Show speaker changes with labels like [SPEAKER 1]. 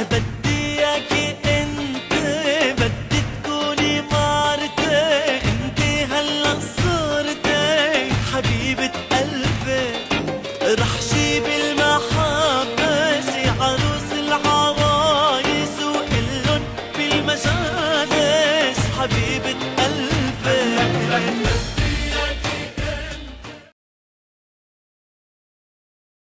[SPEAKER 1] and then